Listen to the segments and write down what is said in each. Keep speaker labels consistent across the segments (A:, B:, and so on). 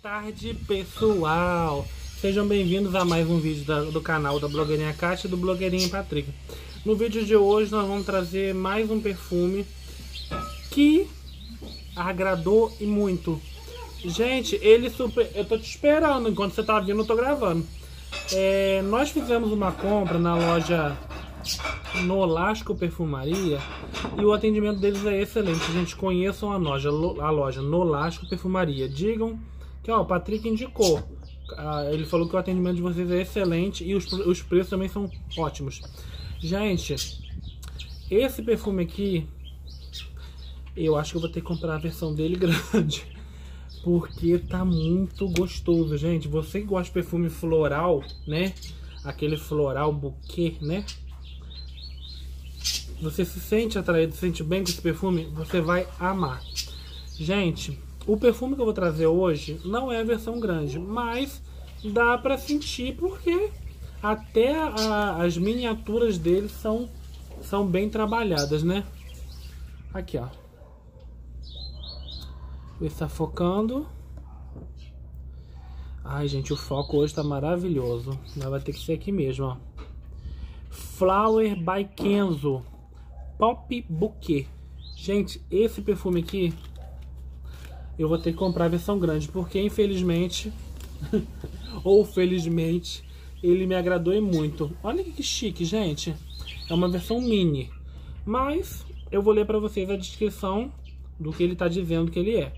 A: tarde, pessoal! Sejam bem-vindos a mais um vídeo da, do canal da blogueirinha Kátia e do blogueirinha Patrick. No vídeo de hoje nós vamos trazer mais um perfume que agradou e muito. Gente, ele super... Eu tô te esperando, enquanto você tá vindo eu tô gravando. É, nós fizemos uma compra na loja Nolasco Perfumaria e o atendimento deles é excelente. Gente, conheçam a loja, a loja Nolasco Perfumaria. Digam que ó, o Patrick indicou. Ah, ele falou que o atendimento de vocês é excelente e os, os preços também são ótimos. Gente, esse perfume aqui, eu acho que eu vou ter que comprar a versão dele grande. Porque tá muito gostoso, gente. Você que gosta de perfume floral, né? Aquele floral buquê, né? você se sente atraído, se sente bem com esse perfume, você vai amar. Gente, o perfume que eu vou trazer hoje não é a versão grande, mas dá pra sentir porque até a, as miniaturas dele são, são bem trabalhadas, né? Aqui, ó. Está focando. Ai, gente, o foco hoje tá maravilhoso. Mas vai ter que ser aqui mesmo, ó. Flower by Kenzo. Pop Bouquet. Gente, esse perfume aqui eu vou ter que comprar a versão grande, porque infelizmente ou felizmente ele me agradou e muito. Olha que chique, gente. É uma versão mini. Mas eu vou ler para vocês a descrição do que ele está dizendo que ele é.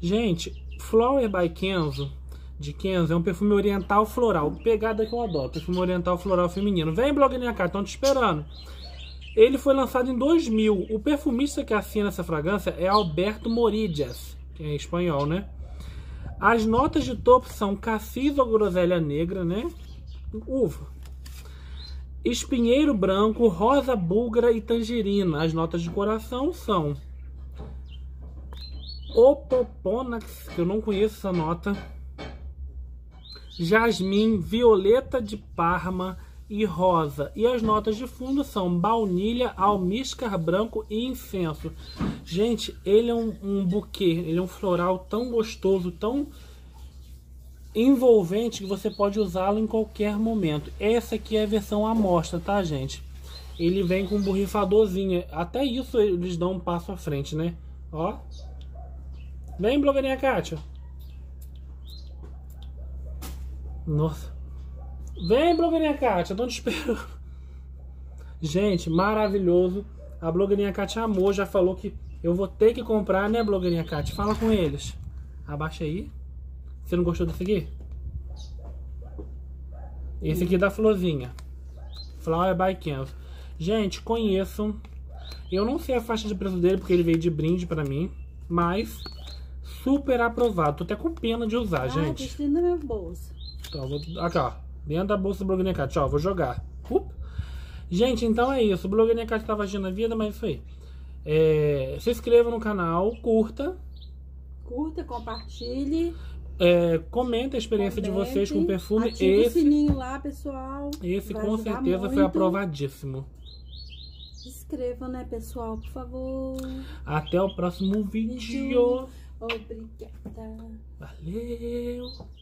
A: Gente, Flower by Kenzo, de Kenzo, é um perfume oriental floral. Pegada que eu adoro, perfume oriental floral feminino. Vem, blogueirinha cá, estão te esperando. Ele foi lançado em 2000. O perfumista que assina essa fragrância é Alberto Morillas, é espanhol, né? As notas de topo são cassis ou groselha negra, né? Uva. Espinheiro branco, rosa búlgara e tangerina. As notas de coração são Opoponax, que eu não conheço essa nota. Jasmim, violeta de Parma, e rosa. E as notas de fundo são baunilha, almíscar branco e incenso. Gente, ele é um, um buquê, ele é um floral tão gostoso, tão envolvente que você pode usá-lo em qualquer momento. Essa aqui é a versão amostra, tá, gente? Ele vem com um. Até isso eles dão um passo à frente, né? Ó. Vem, blogueirinha Kátia. Nossa. Vem, blogueirinha Kátia, não te espero. Gente, maravilhoso. A blogueirinha Kátia amou, já falou que eu vou ter que comprar, né, blogueirinha Kátia? Fala com eles. Abaixa aí. Você não gostou desse aqui? Esse aqui é da florzinha. Flower by Kenzo. Gente, conheçam. Eu não sei a faixa de preço dele, porque ele veio de brinde pra mim. Mas, super aprovado. Tô até com pena de usar, ah, gente.
B: Ah, minha bolsa.
A: Então, vou... Aqui, ó. Dentro da bolsa do Blogueirinha Cat. Ó, vou jogar. Up. Gente, então é isso. O Blogueirinha Cat tava agindo a vida, mas é isso aí. É, se inscreva no canal, curta.
B: Curta, compartilhe.
A: É, comenta a experiência Comente, de vocês com o perfume.
B: Ative esse, o sininho lá, pessoal.
A: Esse com certeza muito. foi aprovadíssimo.
B: Se inscreva, né, pessoal, por favor.
A: Até o próximo vídeo.
B: Obrigada.
A: Valeu.